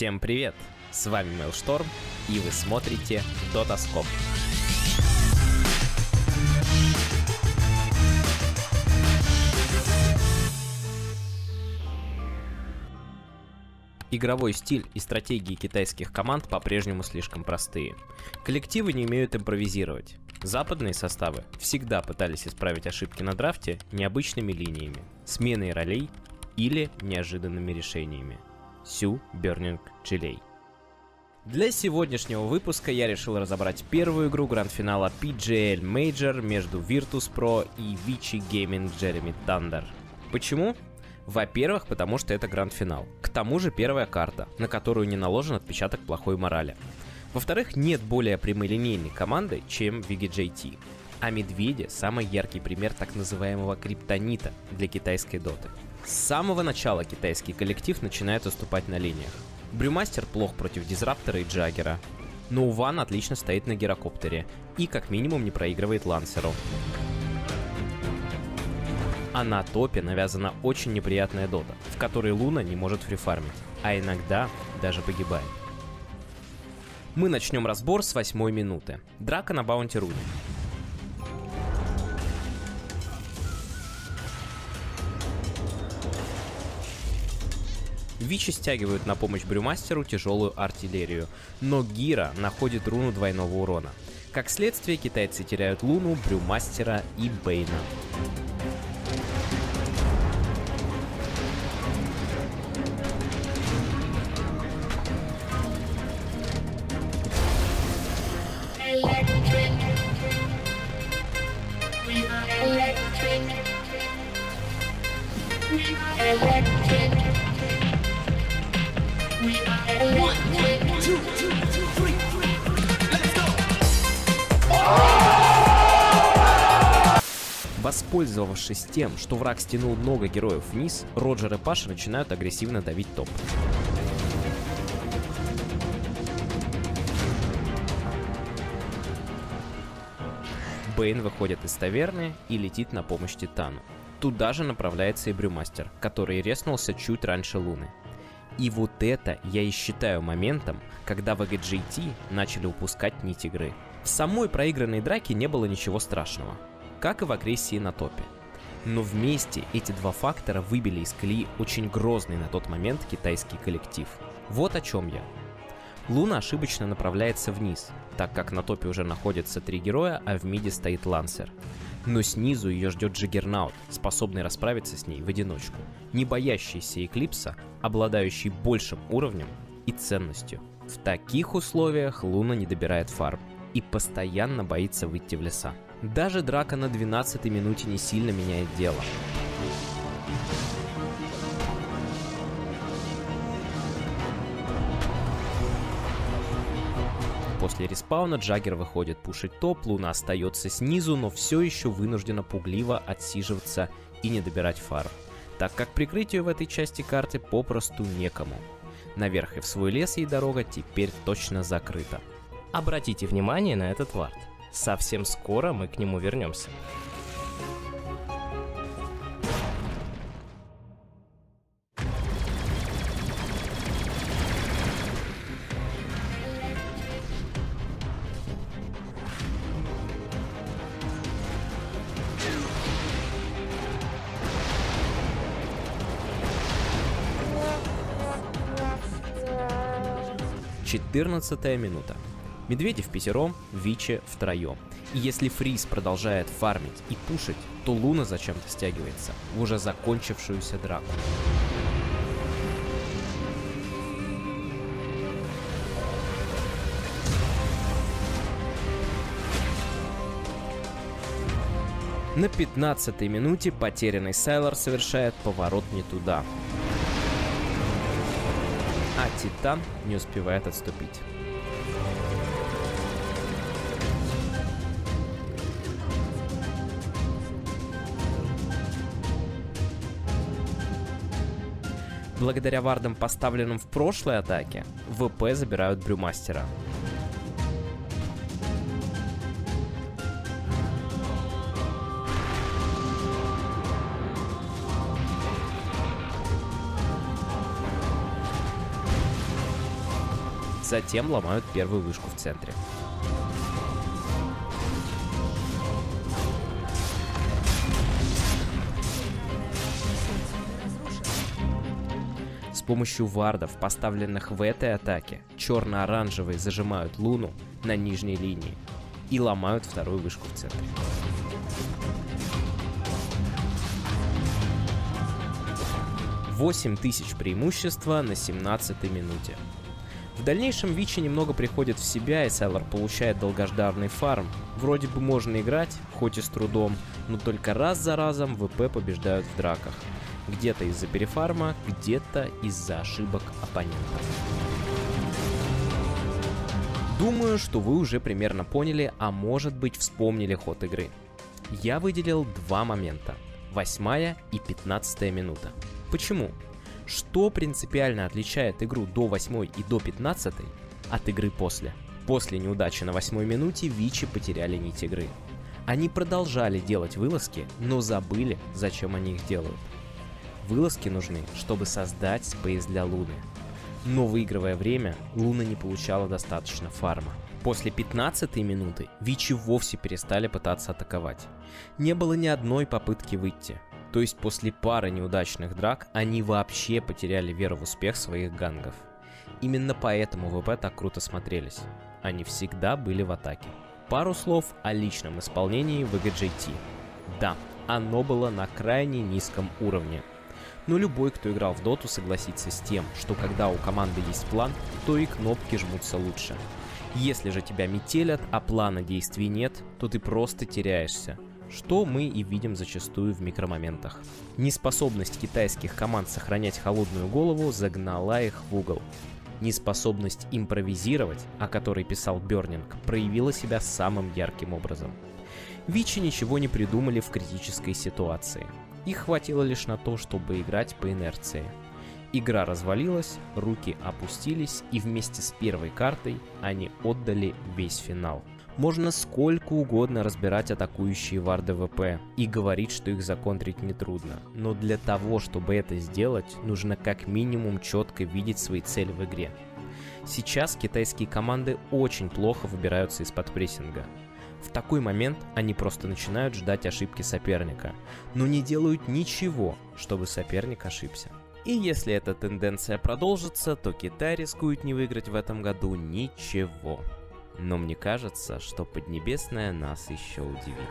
Всем привет! С вами Мейлшторм, и вы смотрите Дотаскоп. Игровой стиль и стратегии китайских команд по-прежнему слишком простые. Коллективы не умеют импровизировать. Западные составы всегда пытались исправить ошибки на драфте необычными линиями, сменой ролей или неожиданными решениями. Сю Бернинг Джилей. Для сегодняшнего выпуска я решил разобрать первую игру гранд-финала PGL Major между Virtus.pro и Vici Gaming Jeremy Thunder. Почему? Во-первых, потому что это гранд-финал. К тому же первая карта, на которую не наложен отпечаток плохой морали. Во-вторых, нет более прямолинейной команды, чем VGJT. А Медведи – самый яркий пример так называемого криптонита для китайской доты. С самого начала китайский коллектив начинает уступать на линиях. Брюмастер плох против Дизраптора и Джаггера, но Уван отлично стоит на гирокоптере и как минимум не проигрывает Лансеру. А на топе навязана очень неприятная дота, в которой Луна не может фрифармить, а иногда даже погибает. Мы начнем разбор с восьмой минуты. Драка на баунти руне. Вичи стягивают на помощь Брюмастеру тяжелую артиллерию, но Гира находит руну двойного урона. Как следствие, китайцы теряют Луну, Брюмастера и Бейна. Воспользовавшись тем, что враг стянул много героев вниз, Роджер и Паша начинают агрессивно давить топ. Бэйн выходит из таверны и летит на помощь Титану. Туда же направляется и Брюмастер, который резнулся чуть раньше Луны. И вот это я и считаю моментом, когда в AGJT начали упускать нить игры. В самой проигранной драке не было ничего страшного как и в агрессии на топе. Но вместе эти два фактора выбили из колеи очень грозный на тот момент китайский коллектив. Вот о чем я. Луна ошибочно направляется вниз, так как на топе уже находятся три героя, а в миде стоит Лансер. Но снизу ее ждет Джиггернаут, способный расправиться с ней в одиночку, не боящийся Эклипса, обладающий большим уровнем и ценностью. В таких условиях Луна не добирает фарм и постоянно боится выйти в леса. Даже драка на 12 минуте не сильно меняет дело. После респауна Джаггер выходит пушить топ, Луна остается снизу, но все еще вынуждена пугливо отсиживаться и не добирать фар, так как прикрытию в этой части карты попросту некому. Наверх и в свой лес ей дорога теперь точно закрыта. Обратите внимание на этот вард. Совсем скоро мы к нему вернемся. Четырнадцатая минута. Медведев пятером, Вичи втроем. И если Фриз продолжает фармить и пушить, то Луна зачем-то стягивается в уже закончившуюся драку. На 15 минуте потерянный Сайлор совершает поворот не туда. Титан не успевает отступить. Благодаря вардам, поставленным в прошлой атаке, ВП забирают Брюмастера. Затем ломают первую вышку в центре. С помощью вардов, поставленных в этой атаке, черно-оранжевые зажимают Луну на нижней линии и ломают вторую вышку в центре. Тысяч преимущества на 17 минуте. В дальнейшем Вичи немного приходит в себя, и Сайлор получает долгожданный фарм. Вроде бы можно играть, хоть и с трудом, но только раз за разом ВП побеждают в драках. Где-то из-за перефарма, где-то из-за ошибок оппонентов. Думаю, что вы уже примерно поняли, а может быть вспомнили ход игры. Я выделил два момента. Восьмая и пятнадцатая минута. Почему? Что принципиально отличает игру до 8 и до 15 от игры после? После неудачи на 8 минуте Вичи потеряли нить игры. Они продолжали делать вылазки, но забыли, зачем они их делают. Вылазки нужны, чтобы создать спейс для Луны. Но выигрывая время, Луна не получала достаточно фарма. После 15 минуты Вичи вовсе перестали пытаться атаковать. Не было ни одной попытки выйти. То есть после пары неудачных драк они вообще потеряли веру в успех своих гангов. Именно поэтому ВП так круто смотрелись. Они всегда были в атаке. Пару слов о личном исполнении VGJT. Да, оно было на крайне низком уровне. Но любой, кто играл в доту, согласится с тем, что когда у команды есть план, то и кнопки жмутся лучше. Если же тебя метелят, а плана действий нет, то ты просто теряешься что мы и видим зачастую в микромоментах. Неспособность китайских команд сохранять холодную голову загнала их в угол. Неспособность импровизировать, о которой писал Бернинг, проявила себя самым ярким образом. Вичи ничего не придумали в критической ситуации. Их хватило лишь на то, чтобы играть по инерции. Игра развалилась, руки опустились, и вместе с первой картой они отдали весь финал. Можно сколько угодно разбирать атакующие варды ВП и говорить, что их законтрить нетрудно. Но для того, чтобы это сделать, нужно как минимум четко видеть свои цели в игре. Сейчас китайские команды очень плохо выбираются из-под прессинга. В такой момент они просто начинают ждать ошибки соперника, но не делают ничего, чтобы соперник ошибся. И если эта тенденция продолжится, то Китай рискует не выиграть в этом году ничего но мне кажется, что Поднебесная нас еще удивит.